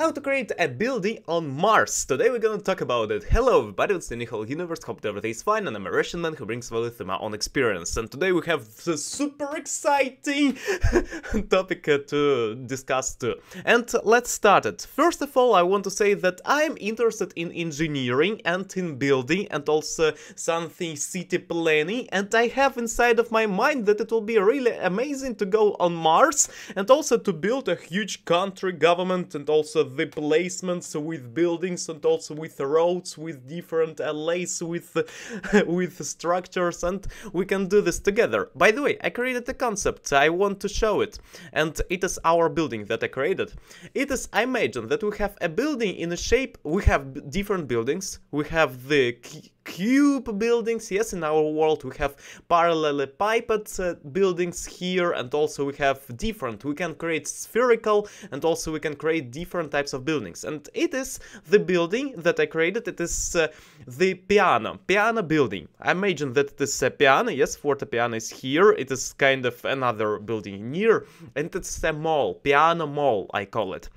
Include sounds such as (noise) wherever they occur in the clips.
how to create a building on Mars. Today we're gonna talk about it. Hello everybody, it's the Nihil Universe, hope everything is fine, and I'm a Russian man who brings value through my own experience. And today we have the super exciting (laughs) topic uh, to discuss too. And let's start it. First of all, I want to say that I'm interested in engineering and in building and also something city planning, and I have inside of my mind that it will be really amazing to go on Mars and also to build a huge country government and also the placements with buildings and also with roads, with different LAs, with (laughs) with structures, and we can do this together. By the way, I created a concept. I want to show it, and it is our building that I created. It is. I imagine that we have a building in a shape. We have different buildings. We have the cube buildings. Yes, in our world we have parallelepiped uh, buildings here and also we have different. We can create spherical and also we can create different types of buildings. And it is the building that I created. It is uh, the piano, piano building. I imagine that it is a piano. Yes, forte piano is here. It is kind of another building near and it's a mall, piano mall I call it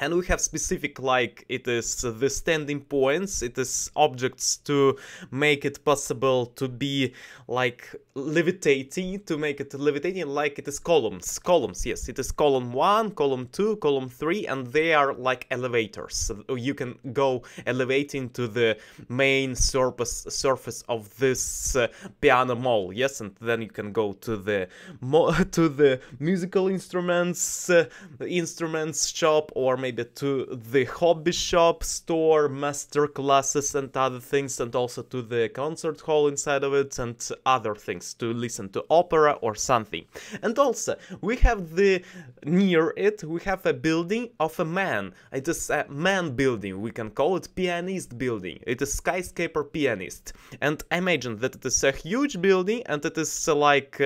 and we have specific like it is the standing points it is objects to make it possible to be like levitating to make it levitating like it is columns columns yes. It is column 1 column 2 column 3 and they are like elevators. So you can go elevating to the main surface surface of this uh, piano mall yes and then you can go to the (laughs) to the musical instruments uh, instruments shop or maybe to the hobby shop, store, master classes and other things, and also to the concert hall inside of it and other things to listen to opera or something. And also, we have the near it, we have a building of a man. It is a man building, we can call it pianist building. It is skyscraper pianist. And imagine that it is a huge building and it is like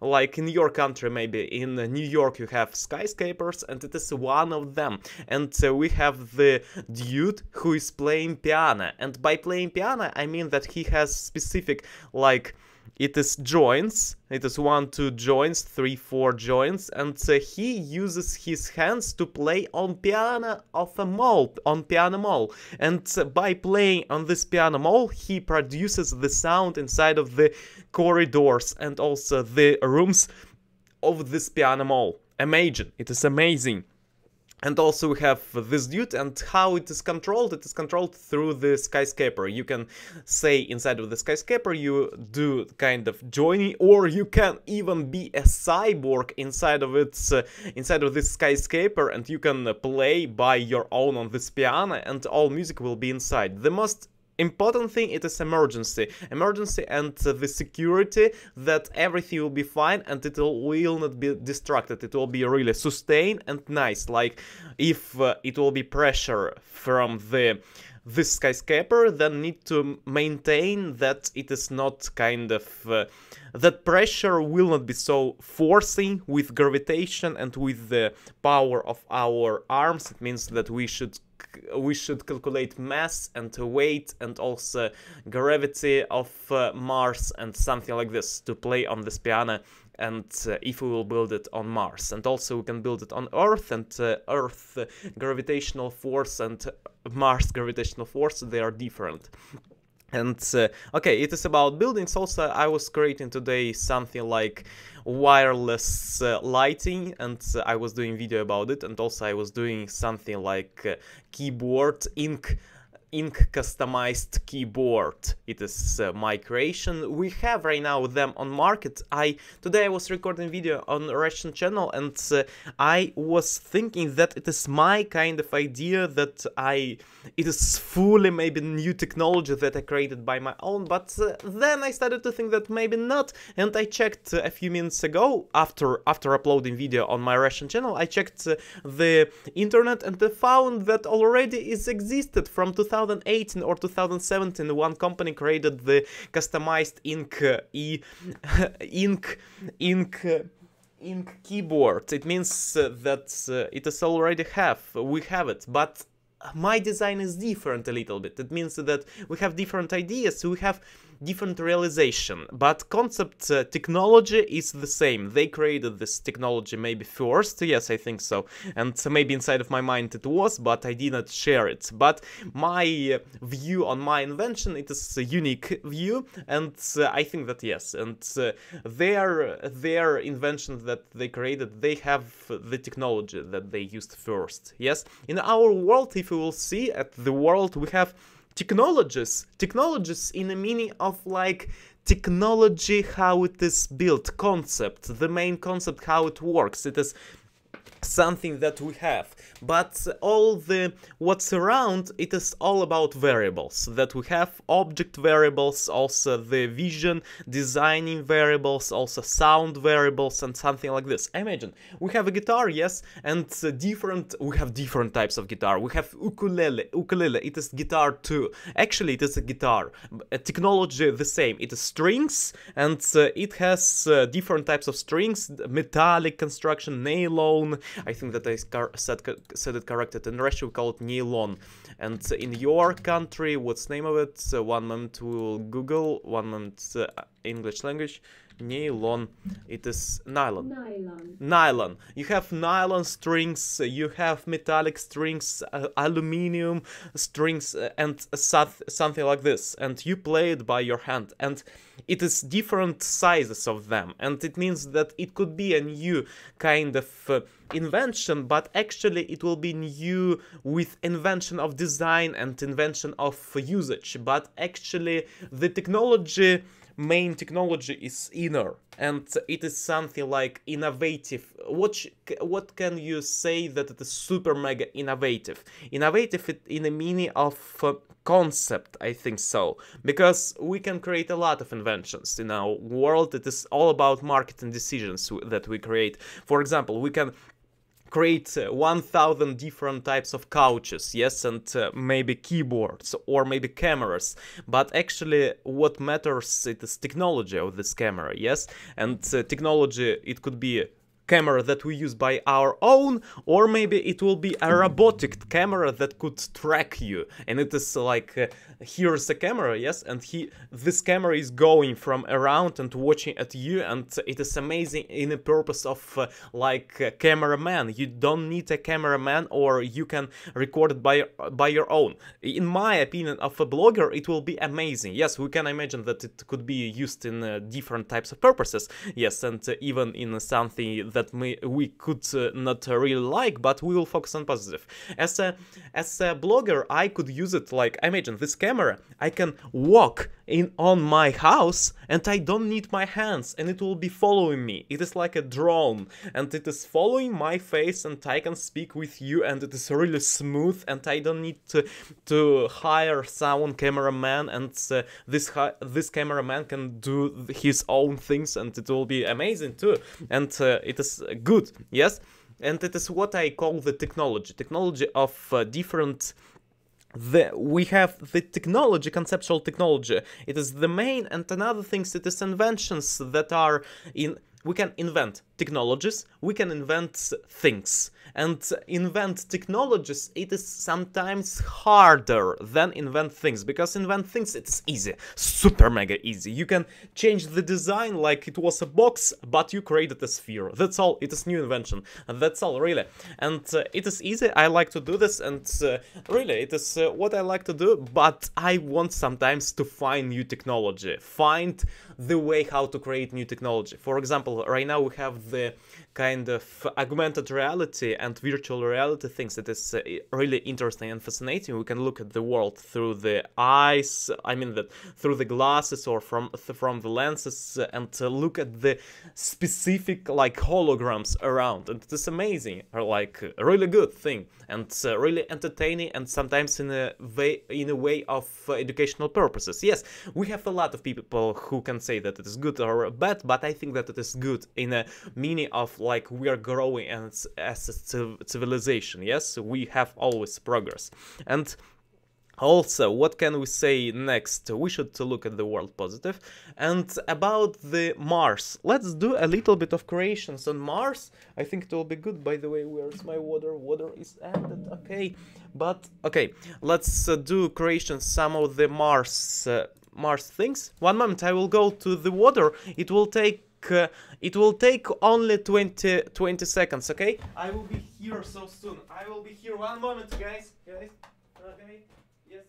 like in your country maybe in new york you have skyscrapers and it is one of them and uh, we have the dude who is playing piano and by playing piano i mean that he has specific like it is joints it is one two joints three four joints and uh, he uses his hands to play on piano of a mall on piano mall and uh, by playing on this piano mall he produces the sound inside of the corridors and also the rooms of this piano mall imagine it is amazing and also we have this dude and how it is controlled, it is controlled through the skyscraper. You can say inside of the skyscraper you do kind of joining or you can even be a cyborg inside of its uh, inside of this skyscraper and you can play by your own on this piano and all music will be inside. The most important thing it is emergency. Emergency and uh, the security that everything will be fine and it will not be distracted. It will be really sustained and nice. Like if uh, it will be pressure from the this skyscraper then need to maintain that it is not kind of uh, that pressure will not be so forcing with gravitation and with the power of our arms. It means that we should we should calculate mass and weight and also gravity of uh, Mars and something like this to play on this piano. And uh, if we will build it on Mars. And also we can build it on Earth and uh, Earth gravitational force and Mars gravitational force they are different and uh, okay it is about buildings. Also i was creating today something like wireless uh, lighting and uh, i was doing video about it. And also i was doing something like uh, keyboard ink ink customized keyboard. It is uh, my creation we have right now them on market. I today i was recording video on russian channel and uh, i was thinking that it is my kind of idea that i it is fully maybe new technology that i created by my own but uh, then i started to think that maybe not and i checked a few minutes ago after after uploading video on my russian channel i checked uh, the internet and I found that already is existed from 2000 2018 or 2017 one company created the customized ink uh, e (laughs) ink ink uh, ink keyboard. It means uh, that uh, it is already have we have it but my design is different a little bit. It means that we have different ideas we have different realization. But concept uh, technology is the same. They created this technology maybe first yes i think so. And maybe inside of my mind it was but i did not share it. But my view on my invention it is a unique view and uh, i think that yes. And uh, their their invention that they created they have the technology that they used first yes. In our world if we will see at the world we have technologies technologies in a meaning of like technology how it is built concept the main concept how it works. It is something that we have. But all the what's around it is all about variables. That we have object variables also the vision designing variables also sound variables and something like this. Imagine we have a guitar yes and different we have different types of guitar. We have ukulele ukulele it is guitar too. Actually it is a guitar. A technology the same. It is strings and uh, it has uh, different types of strings metallic construction nylon I think that I said said it corrected. In Russia we call it nylon. And in your country, what's name of it? One moment we will Google. One moment uh, English language. Nylon. It is nylon. Nylon. Nylon. You have nylon strings. You have metallic strings, uh, aluminium strings, uh, and something like this. And you play it by your hand. And it is different sizes of them. And it means that it could be a new kind of uh, invention, but actually it will be new with invention of design and invention of usage. But actually the technology main technology is inner and it is something like innovative. What what can you say that it is super mega innovative? Innovative in the meaning of uh, concept i think so. Because we can create a lot of inventions in our world. It is all about marketing decisions that we create. For example we can create uh, 1000 different types of couches yes and uh, maybe keyboards or maybe cameras. But actually what matters it is technology of this camera yes? And uh, technology it could be camera that we use by our own or maybe it will be a robotic camera that could track you. And it is like uh, here's a camera yes and he this camera is going from around and watching at you and it is amazing in the purpose of uh, like a cameraman. You don't need a cameraman or you can record it by by your own. In my opinion of a blogger it will be amazing. Yes we can imagine that it could be used in uh, different types of purposes. Yes and uh, even in something that we, we could uh, not really like, but we will focus on positive. As a, as a blogger, I could use it like, imagine this camera, I can walk in on my house and I don't need my hands and it will be following me. It is like a drone and it is following my face and I can speak with you and it is really smooth and I don't need to, to hire someone cameraman and uh, this this cameraman can do his own things and it will be amazing too and uh, it is good yes and it is what I call the technology technology of uh, different the, we have the technology, conceptual technology. It is the main, and another things, it is inventions that are in. We can invent technologies, we can invent things. And invent technologies it is sometimes harder than invent things because invent things it's easy. Super mega easy. You can change the design like it was a box but you created a sphere. That's all. It is new invention. That's all really. And uh, it is easy. I like to do this and uh, really it is uh, what i like to do but i want sometimes to find new technology. Find the way how to create new technology. For example right now we have the kind of augmented reality and virtual reality things that is uh, really interesting and fascinating. We can look at the world through the eyes, I mean that through the glasses or from from the lenses and look at the specific like holograms around and it is amazing or like a really good thing and uh, really entertaining and sometimes in a way in a way of uh, educational purposes. Yes, we have a lot of people who can say that it is good or bad, but I think that it is good in a meaning of like we are growing as, as a civilization yes we have always progress and also, what can we say next? We should look at the world positive. And about the Mars, let's do a little bit of creations on Mars. I think it will be good. By the way, where's my water? Water is ended. Okay, but okay, let's uh, do creations. Some of the Mars uh, Mars things. One moment, I will go to the water. It will take Uh, it will take only 20, 20 seconds, okay? I will be here so soon. I will be here. One moment, guys. Guys. Okay. Yes.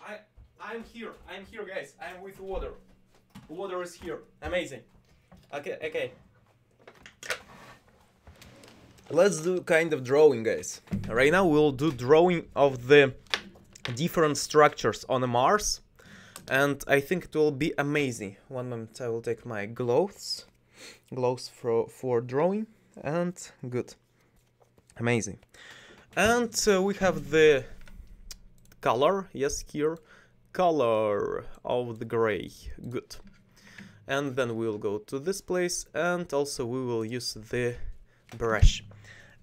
I I'm here. I'm here, guys. I'm with water. Water is here. Amazing. Okay, okay. Let's do kind of drawing, guys. Right now we'll do drawing of the different structures on Mars. And I think it will be amazing. One moment, I will take my gloves. Gloves for, for drawing. And good. Amazing. And uh, we have the color, yes, here. Color of the gray. Good. And then we'll go to this place and also we will use the brush.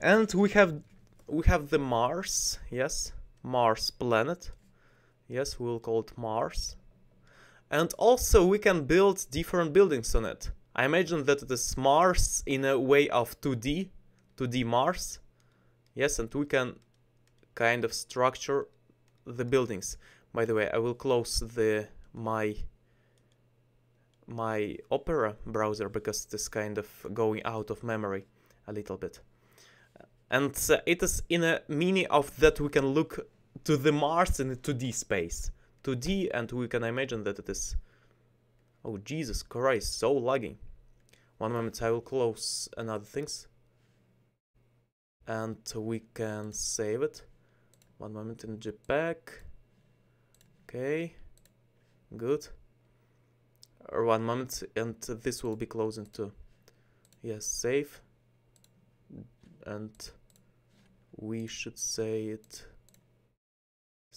And we have we have the Mars, yes, Mars planet. Yes, we'll call it Mars. And also we can build different buildings on it. I imagine that it is Mars in a way of 2D, 2D Mars. Yes, and we can kind of structure the buildings. By the way, I will close the my my Opera browser because it is kind of going out of memory a little bit. And uh, it is in a mini of that we can look to the Mars in a 2D space. 2D and we can imagine that it is... Oh Jesus Christ, so lagging. One moment I will close another things. And we can save it. One moment in JPEG. Okay. Good. Or one moment and this will be closing too. Yes, save. And we should say it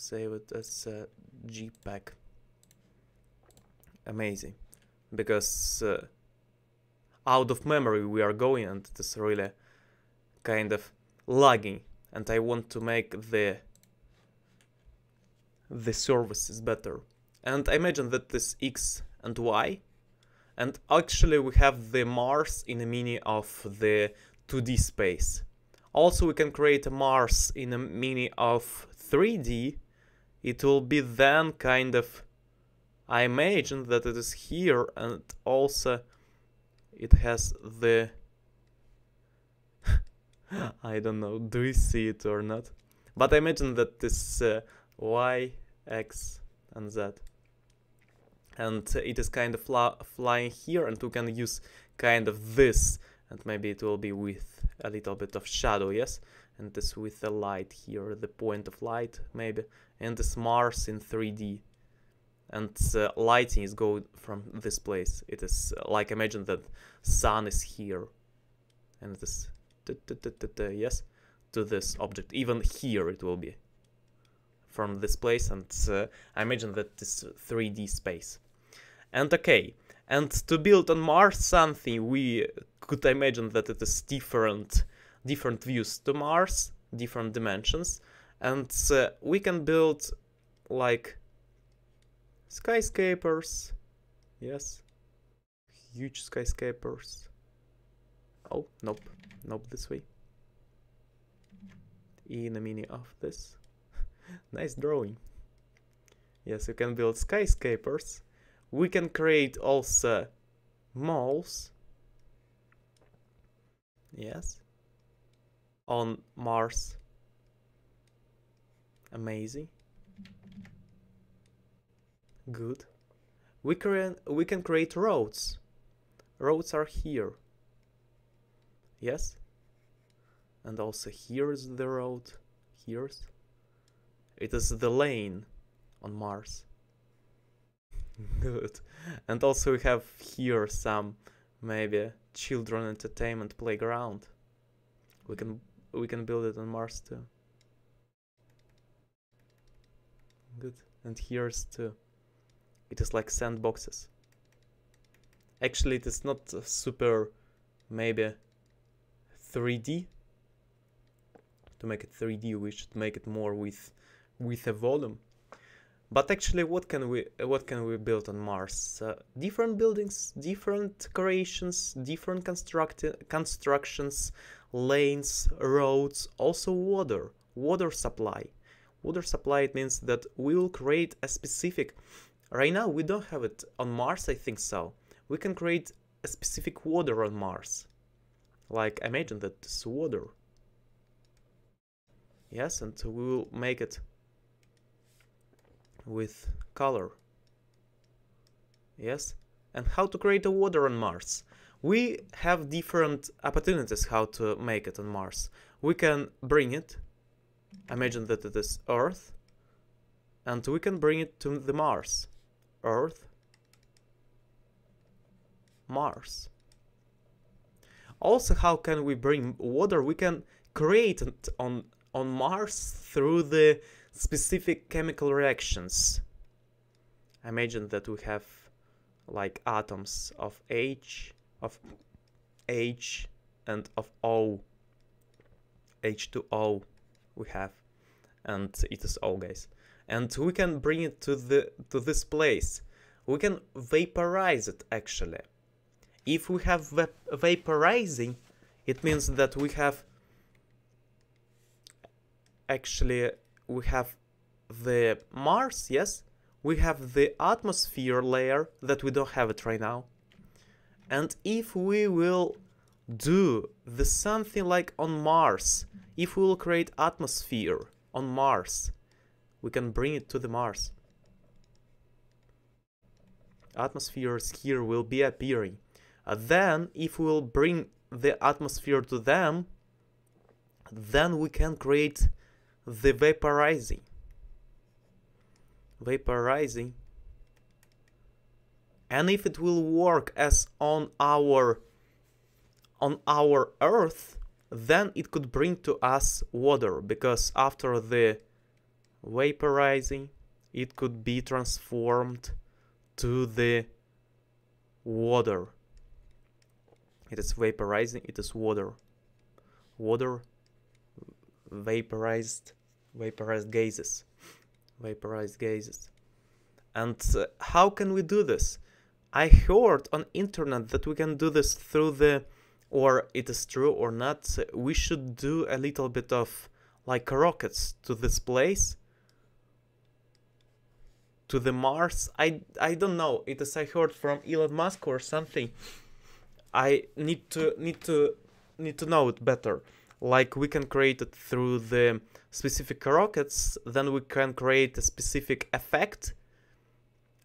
save it as a jpeg amazing. Because uh, out of memory we are going and it is really kind of lagging and I want to make the the services better. And I imagine that this X and Y and actually we have the Mars in a mini of the 2D space. Also we can create a Mars in a mini of 3D. It will be then kind of... I imagine that it is here and also it has the... (laughs) I don't know, do you see it or not? But I imagine that this uh, Y, X and Z. And it is kind of flying here and we can use kind of this and maybe it will be with a little bit of shadow, yes? And this with the light here, the point of light, maybe. And this Mars in 3D. And uh, lighting is going from this place. It is uh, like imagine that sun is here. And it is, yes, to this object. Even here it will be from this place. And uh, I imagine that this 3D space. And okay, and to build on Mars something, we could imagine that it is different, different views to Mars, different dimensions, and uh, we can build like skyscrapers, yes, huge skyscrapers. Oh, nope, nope, this way. In a mini of this. (laughs) nice drawing. Yes, you can build skyscrapers we can create also malls yes on Mars. Amazing. Good. We can we can create roads. Roads are here. Yes? And also here's the road. Here's it is the lane on Mars. (laughs) Good. And also we have here some maybe children entertainment playground. We can we can build it on Mars too. Good. And here's too. It is like sandboxes. Actually it is not super maybe 3D. To make it 3D we should make it more with with a volume but actually, what can we what can we build on Mars? Uh, different buildings, different creations, different construct constructions, lanes, roads, also water, water supply. Water supply it means that we will create a specific right now we don't have it on Mars, I think so. We can create a specific water on Mars. Like imagine that this water. Yes, and we will make it with color. Yes, and how to create a water on Mars. We have different opportunities how to make it on Mars. We can bring it, imagine that it is Earth, and we can bring it to the Mars. Earth, Mars. Also, how can we bring water? We can create it on, on Mars through the specific chemical reactions. Imagine that we have like atoms of H, of H and of O. H2O we have and it is O guys. And we can bring it to the to this place. We can vaporize it actually. If we have vap vaporizing it means that we have actually we have the Mars yes? We have the atmosphere layer that we don't have it right now and if we will do the something like on Mars if we will create atmosphere on Mars we can bring it to the Mars. Atmospheres here will be appearing. Uh, then, if we will bring the atmosphere to them, then we can create the vaporizing. Vaporizing. And if it will work as on our on our Earth, then it could bring to us water because after the vaporizing, it could be transformed to the water. It is vaporizing, it is water. Water, vaporized, vaporized gases. Vaporized gases. And uh, how can we do this? I heard on internet that we can do this through the, or it is true or not, we should do a little bit of like rockets to this place to the Mars. I I don't know. It is I heard from Elon Musk or something. I need to need to need to know it better. Like we can create it through the specific rockets, then we can create a specific effect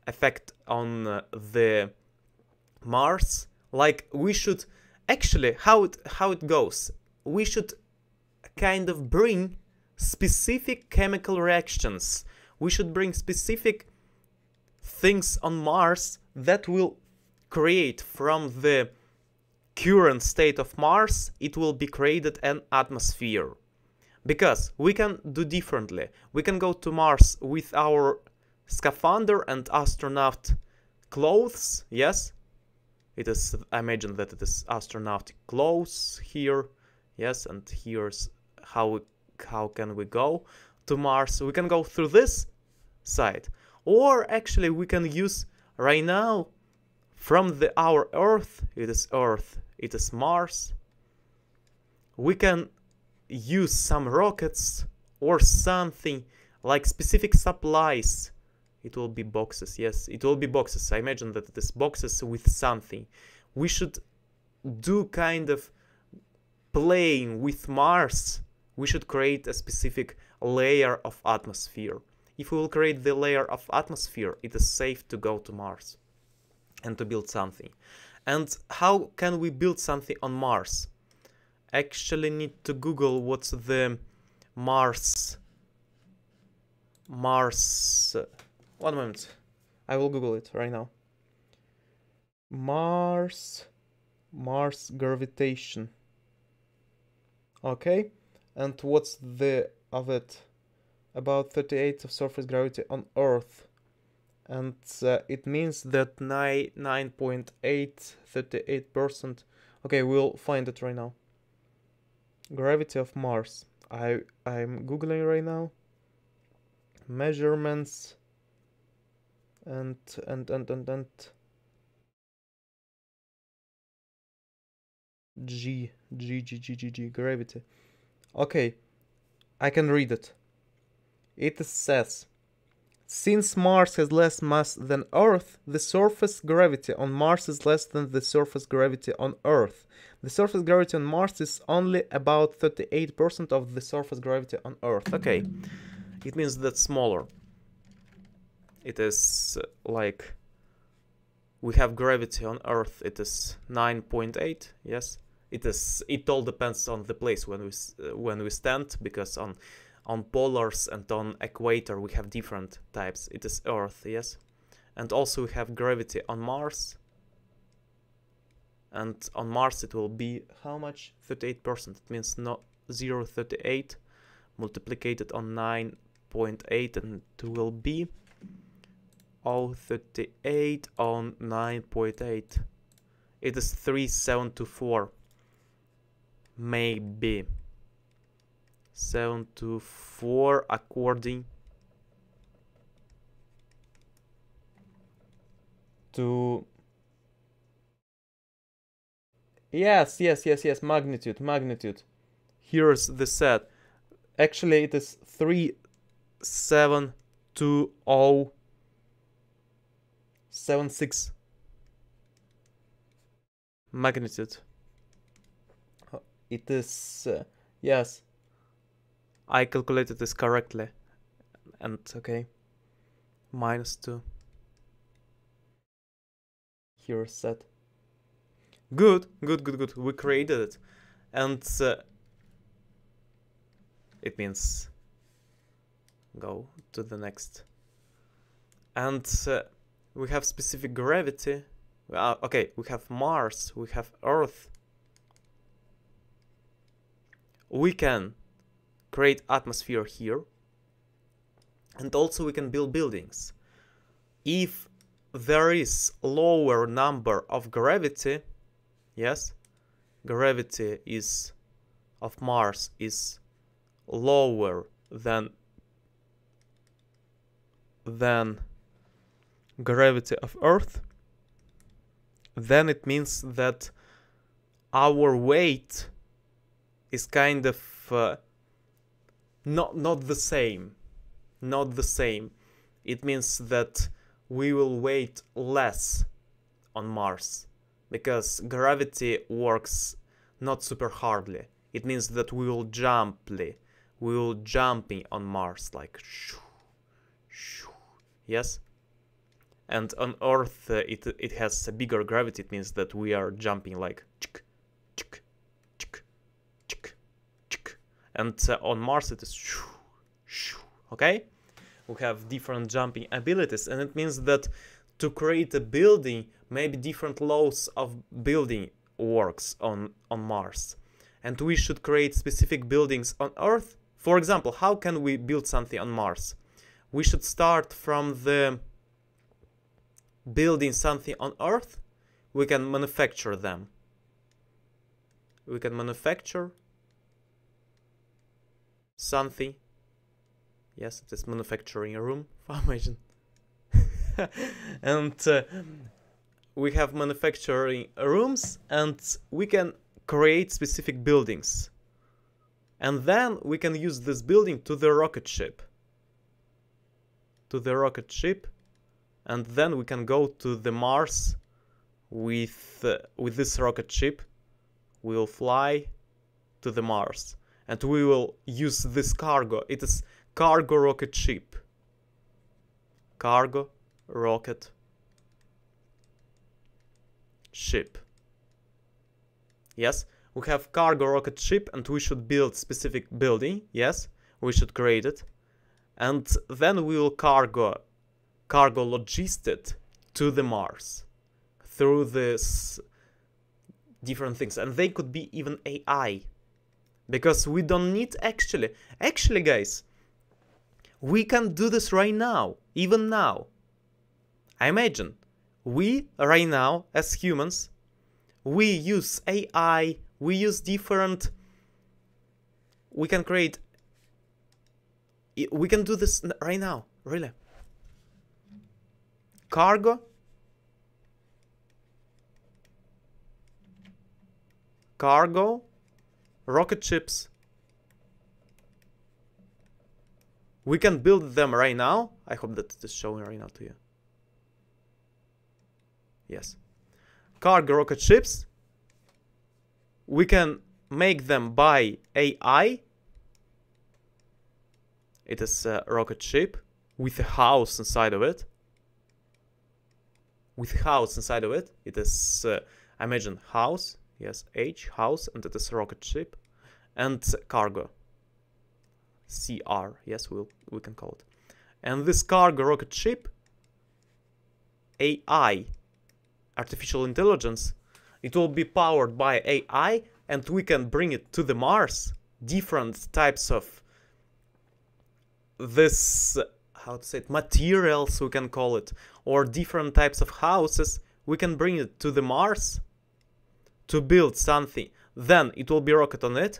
effect on uh, the Mars. Like we should actually how it how it goes. We should kind of bring specific chemical reactions. We should bring specific things on Mars that will create from the current state of Mars, it will be created an atmosphere. Because we can do differently. We can go to Mars with our scaphandre and astronaut clothes, yes? It is, I imagine that it is astronautic clothes here, yes, and here's how, we, how can we go to Mars. We can go through this side or actually we can use right now from the our earth it is earth it is mars we can use some rockets or something like specific supplies it will be boxes yes it will be boxes i imagine that it is boxes with something we should do kind of playing with mars we should create a specific layer of atmosphere if we will create the layer of atmosphere, it is safe to go to Mars and to build something. And how can we build something on Mars? Actually need to Google what's the Mars Mars one moment I will Google it right now Mars Mars gravitation okay and what's the of it about 38 of surface gravity on Earth. And uh, it means that 9.838%. Okay, we'll find it right now. Gravity of Mars. I I'm googling right now. Measurements and and and and and G G G G G G gravity. Okay, I can read it. It says Since Mars has less mass than Earth, the surface gravity on Mars is less than the surface gravity on Earth. The surface gravity on Mars is only about 38% of the surface gravity on Earth. Okay, it means that smaller. It is like we have gravity on Earth. It is 9.8. Yes, it is. It all depends on the place when we when we stand because on on polars and on equator we have different types. It is Earth. Yes, and also we have gravity on Mars and on Mars it will be how much 38% it means not 0 38 multiplied on 9.8 and it will be 038 on 9.8 it is 3724 maybe 7 to 4 according to Yes, yes, yes, yes, magnitude, magnitude. Here's the set. Actually, it is oh 372076 magnitude. It is, uh, yes, I calculated this correctly. And okay, minus 2. Here's set. Good, good, good, good. We created it. And uh, it means go to the next. And uh, we have specific gravity. Uh, okay, we have Mars, we have Earth. We can create atmosphere here. And also we can build buildings. If there is lower number of gravity, yes gravity is of Mars is lower than than gravity of Earth then it means that our weight is kind of uh, not not the same not the same it means that we will weight less on Mars because gravity works not super hardly. It means that we will jumply, we will jumping on Mars like shoo, shoo, yes. And on Earth uh, it it has a bigger gravity. It means that we are jumping like. And uh, on Mars it is shoo, shoo, okay. We have different jumping abilities, and it means that to create a building, maybe different laws of building works on, on Mars. And we should create specific buildings on Earth. For example, how can we build something on Mars? We should start from the building something on Earth. We can manufacture them. We can manufacture something. Yes, it is manufacturing room. (laughs) Imagine. (laughs) and uh, we have manufacturing rooms and we can create specific buildings. And then we can use this building to the rocket ship. To the rocket ship. And then we can go to the Mars with, uh, with this rocket ship. We'll fly to the Mars. And we will use this cargo. It is cargo rocket ship. Cargo rocket ship. Yes, we have cargo rocket ship and we should build specific building. Yes, we should create it. And then we will cargo cargo logisted to the Mars through this different things. And they could be even AI because we don't need actually actually guys we can do this right now even now. I imagine we right now as humans we use AI, we use different we can create we can do this right now, really. Cargo cargo rocket ships we can build them right now. I hope that it is showing right now to you. Yes. Cargo rocket ships. We can make them by AI. It is a rocket ship with a house inside of it. With house inside of it. It is, uh, imagine, house. Yes, H, house, and it is rocket ship. And cargo. CR, yes, we'll, we can call it. And this cargo rocket ship, AI, artificial intelligence, it will be powered by AI and we can bring it to the Mars. Different types of this, how to say it, materials we can call it, or different types of houses, we can bring it to the Mars to build something. Then it will be rocket on it,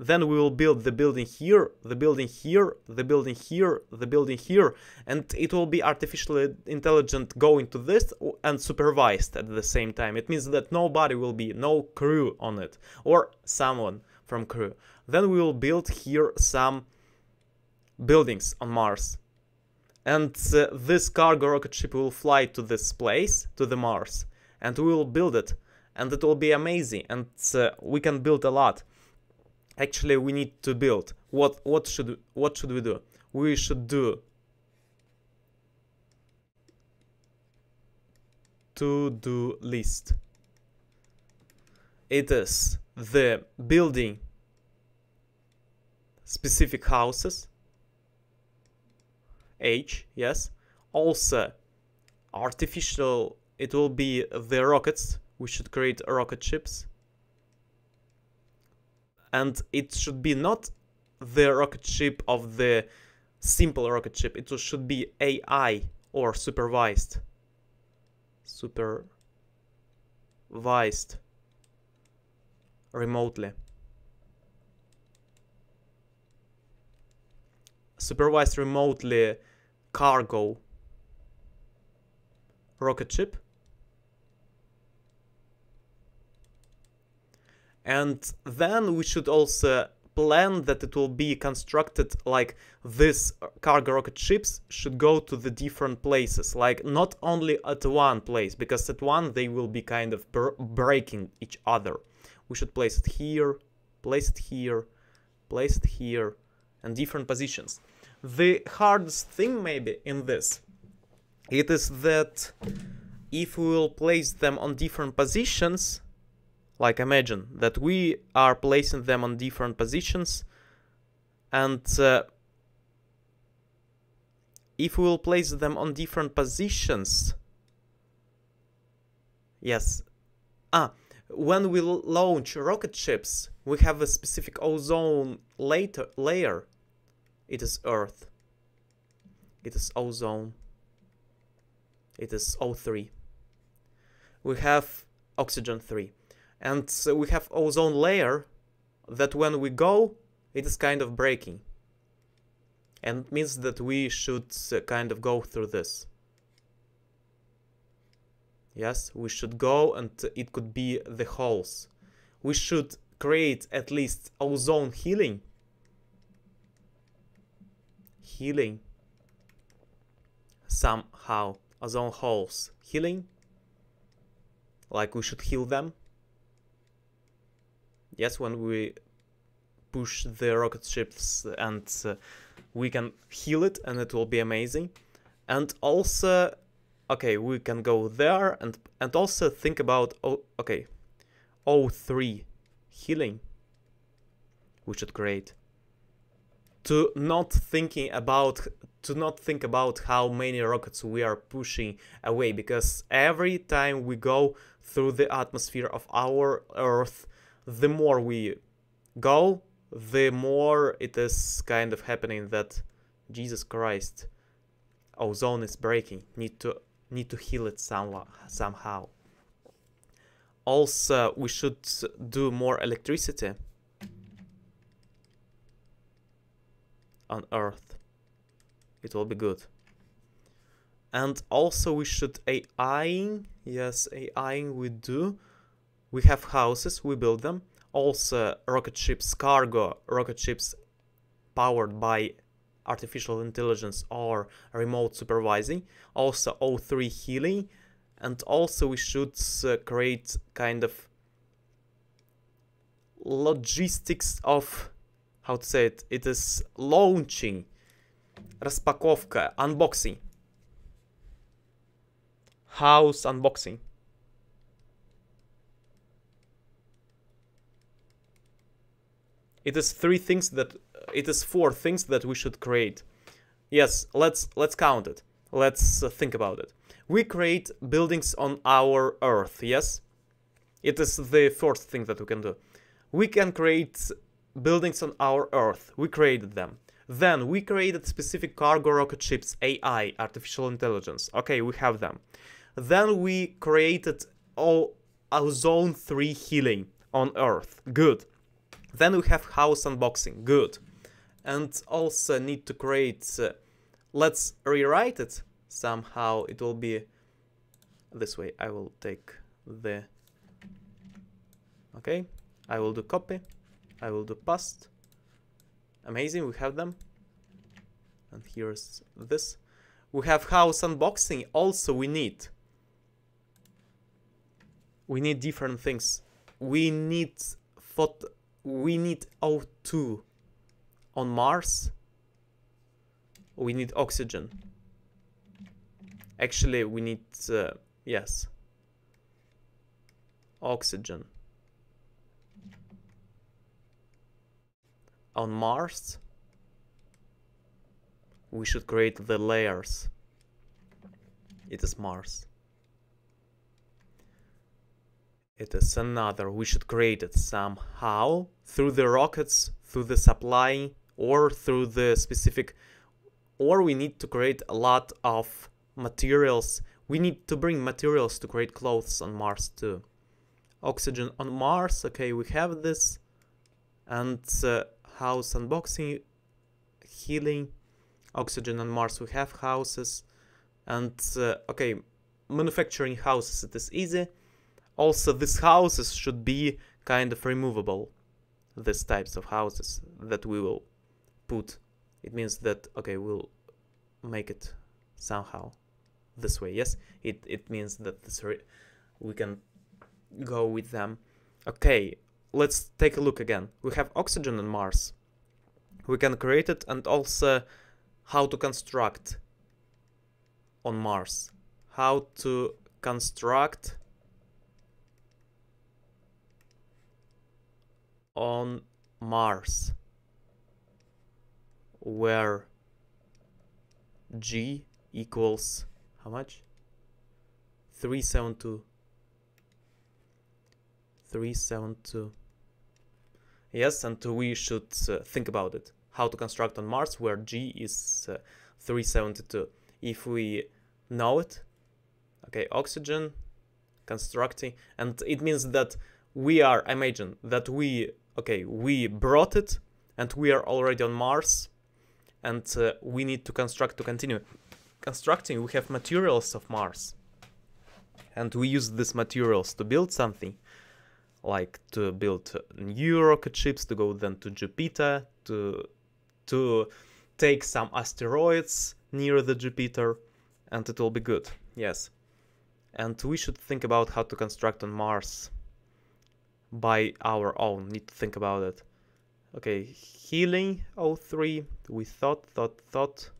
then we will build the building here, the building here, the building here, the building here, and it will be artificially intelligent going to this and supervised at the same time. It means that nobody will be, no crew on it, or someone from crew. Then we will build here some buildings on Mars. And uh, this cargo rocket ship will fly to this place, to the Mars, and we will build it. And it will be amazing, and uh, we can build a lot actually we need to build. What what should what should we do? We should do to-do list. It is the building specific houses. H, yes. Also artificial it will be the rockets. We should create rocket ships. And it should be not the rocket ship of the simple rocket ship. It should be AI or supervised. Supervised. Remotely. Supervised remotely cargo rocket ship. And then we should also plan that it will be constructed like this cargo rocket ships should go to the different places like not only at one place because at one they will be kind of breaking each other. We should place it here place it here place it here and different positions the hardest thing maybe in this it is that if we will place them on different positions like imagine that we are placing them on different positions and uh, if we will place them on different positions yes ah when we launch rocket ships we have a specific ozone later layer it is earth. It is ozone. It is O3 we have oxygen 3 and we have ozone layer that when we go it is kind of breaking. And it means that we should uh, kind of go through this. Yes we should go and it could be the holes. We should create at least ozone healing healing somehow ozone holes healing like we should heal them yes, when we push the rocket ships and uh, we can heal it and it will be amazing. And also, okay, we can go there and, and also think about, oh, okay, O3 healing we should create. To not thinking about to not think about how many rockets we are pushing away because every time we go through the atmosphere of our earth the more we go, the more it is kind of happening that Jesus Christ, ozone is breaking. Need to need to heal it some, somehow. Also, we should do more electricity on Earth. It will be good. And also we should AIing, yes, AIing we do. We have houses, we build them. Also rocket ships cargo, rocket ships powered by artificial intelligence or remote supervising. Also O3 healing. And also we should uh, create kind of logistics of how to say it it is launching распаковка unboxing house unboxing it is three things that it is four things that we should create yes let's let's count it let's uh, think about it we create buildings on our earth yes it is the first thing that we can do we can create buildings on our earth. We created them. Then we created specific cargo rocket ships ai artificial intelligence. Okay we have them. Then we created all ozone 3 healing on earth. Good. Then we have house unboxing, good. And also need to create, uh, let's rewrite it. Somehow, it will be this way. I will take the, okay, I will do copy, I will do past. Amazing, we have them. And here's this. We have house unboxing, also we need. We need different things. We need photo we need O2 on Mars. We need oxygen. Actually, we need, uh, yes, oxygen. On Mars, we should create the layers. It is Mars. it is another. We should create it somehow through the rockets, through the supply, or through the specific. Or we need to create a lot of materials. We need to bring materials to create clothes on Mars too. Oxygen on Mars, okay, we have this. And uh, house unboxing, healing. Oxygen on Mars, we have houses. And uh, okay, manufacturing houses, it is easy also, these houses should be kind of removable. These types of houses that we will put. It means that, okay, we'll make it somehow this way. Yes, it, it means that this we can go with them. Okay, let's take a look again. We have oxygen on Mars. We can create it and also how to construct on Mars. How to construct on Mars where G equals how much? 372 372 yes and we should uh, think about it. How to construct on Mars where G is uh, 372 if we know it okay oxygen constructing and it means that we are imagine that we okay, we brought it and we are already on Mars and uh, we need to construct to continue. Constructing. We have materials of Mars. And we use these materials to build something like to build new rocket ships to go then to Jupiter to to take some asteroids near the Jupiter and it will be good. Yes. And we should think about how to construct on Mars by our own. Need to think about it. Okay, healing O3. We thought, thought, thought.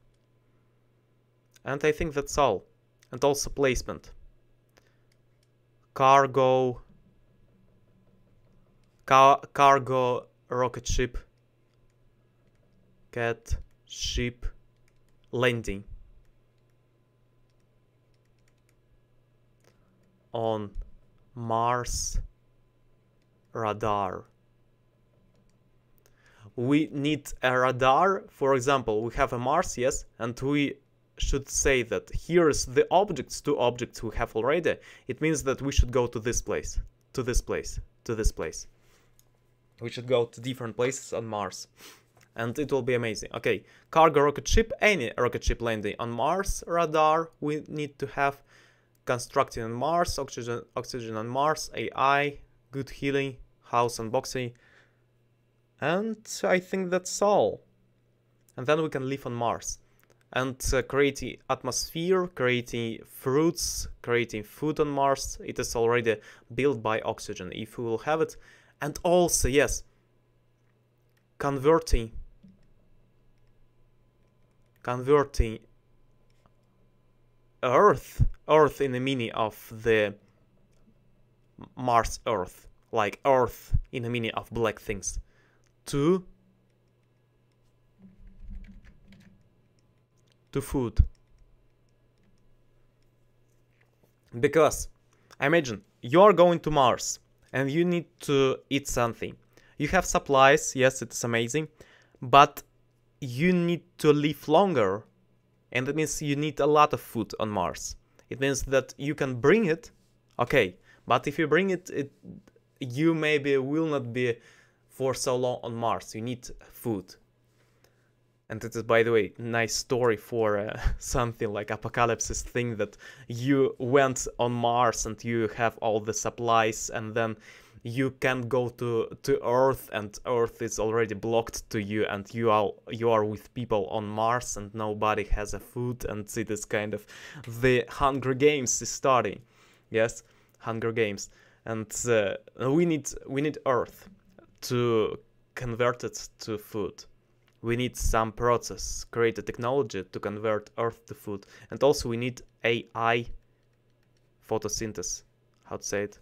And I think that's all. And also placement. Cargo. Car cargo rocket ship. Cat ship landing. On Mars radar. We need a radar, for example, we have a Mars, yes, and we should say that here's the objects, two objects we have already. It means that we should go to this place, to this place, to this place. We should go to different places on Mars. And it will be amazing. Okay, cargo rocket ship, any rocket ship landing on Mars radar, we need to have constructing on Mars, oxygen, oxygen on Mars, AI, good healing, house unboxing, and I think that's all. and then we can live on Mars and uh, creating atmosphere, creating fruits, creating food on Mars. It is already built by oxygen if we will have it. And also, yes, converting converting Earth, Earth in the meaning of the Mars Earth, like Earth in the meaning of black things, to to food. Because, imagine, you are going to Mars and you need to eat something. You have supplies, yes, it's amazing, but you need to live longer and that means you need a lot of food on Mars. It means that you can bring it, okay, but if you bring it, it you maybe will not be for so long on Mars. You need food. And it is, by the way, nice story for uh, (laughs) something like apocalypse thing that you went on Mars and you have all the supplies and then you can't go to to Earth and Earth is already blocked to you and you are you are with people on Mars and nobody has a food and it is kind of the Hunger Games is starting. Yes, Hunger Games, and uh, we need we need Earth to convert it to food. We need some process, create a technology to convert Earth to food, and also we need AI photosynthesis. How to say it?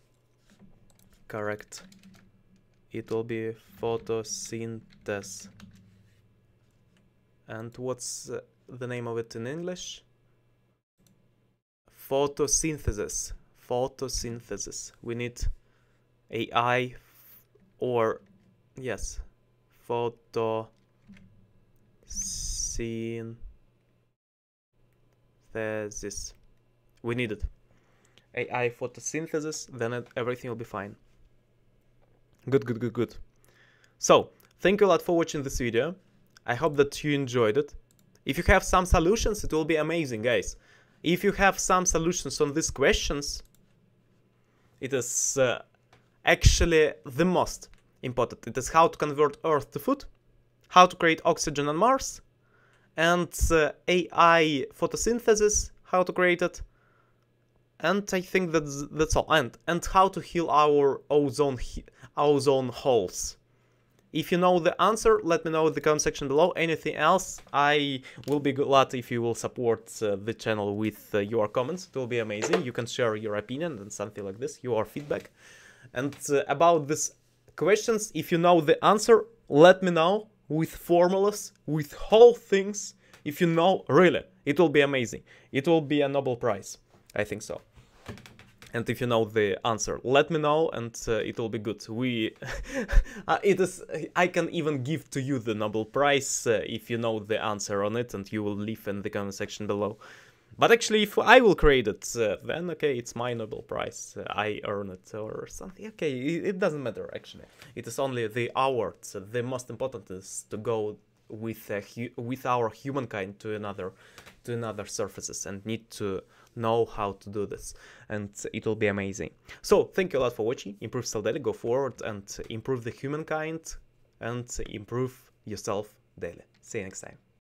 correct. It will be photosynthesis. And what's uh, the name of it in English? Photosynthesis. Photosynthesis. We need AI or yes, photosynthesis. We need it. AI photosynthesis, then everything will be fine. Good, good, good, good. So, thank you a lot for watching this video. I hope that you enjoyed it. If you have some solutions, it will be amazing, guys. If you have some solutions on these questions, it is uh, actually the most important. It is how to convert Earth to food, how to create oxygen on Mars, and uh, AI photosynthesis, how to create it, and I think that's that's all. And and how to heal our ozone ozone holes. If you know the answer, let me know in the comment section below. Anything else, I will be glad if you will support uh, the channel with uh, your comments. It will be amazing. You can share your opinion and something like this, your feedback. And uh, about these questions, if you know the answer, let me know with formulas, with whole things. If you know, really, it will be amazing. It will be a Nobel Prize. I think so and if you know the answer let me know and uh, it will be good we (laughs) uh, it is i can even give to you the nobel prize uh, if you know the answer on it and you will leave in the comment section below but actually if i will create it uh, then okay it's my nobel prize uh, i earn it or something okay it, it, doesn't matter actually it is only the awards the most important is to go with uh, with our humankind to another to another surfaces and need to know how to do this and it will be amazing. So thank you a lot for watching, improve daily, go forward and improve the humankind and improve yourself daily. See you next time.